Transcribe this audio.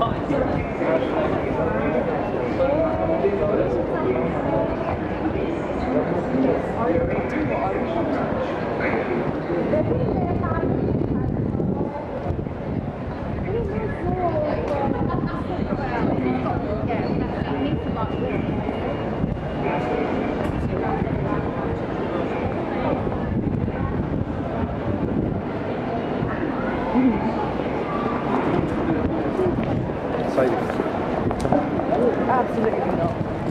yeah. Absolutely not.